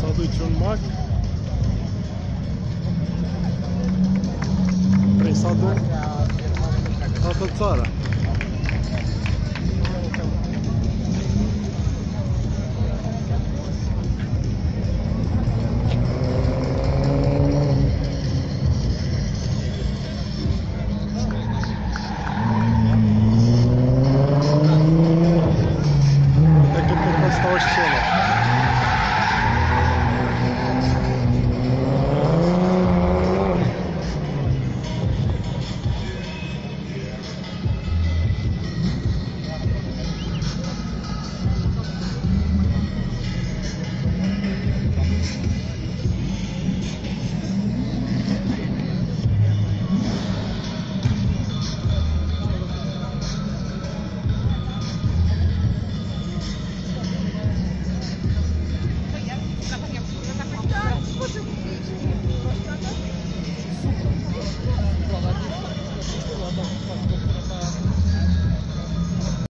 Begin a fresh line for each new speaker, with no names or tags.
să aduci un mac prin să aduc toată țara.